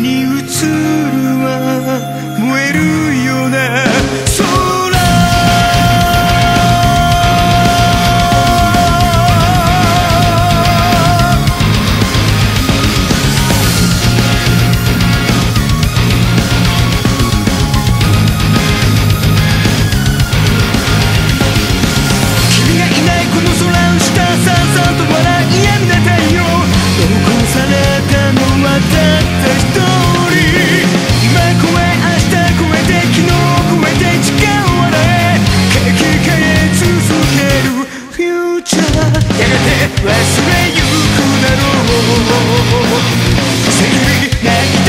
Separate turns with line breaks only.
に映るわ。忘れゆくだろう